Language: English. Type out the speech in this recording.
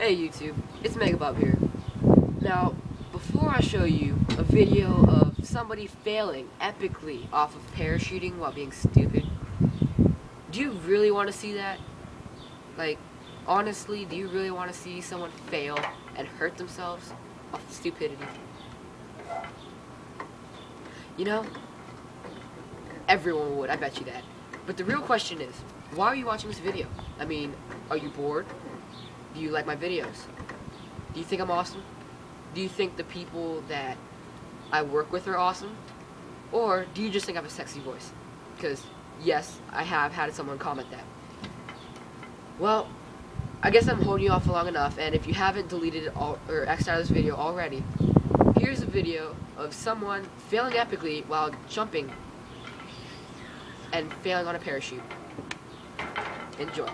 Hey YouTube, it's Megabob here. Now, before I show you a video of somebody failing epically off of parachuting while being stupid, do you really want to see that? Like, honestly, do you really want to see someone fail and hurt themselves off of stupidity? You know, everyone would, I bet you that. But the real question is, why are you watching this video? I mean, are you bored? Do you like my videos? Do you think I'm awesome? Do you think the people that I work with are awesome? Or do you just think I have a sexy voice? Because, yes, I have had someone comment that. Well, I guess I'm holding you off for long enough, and if you haven't deleted all, or X'd out this video already, here's a video of someone failing epically while jumping and failing on a parachute. Enjoy.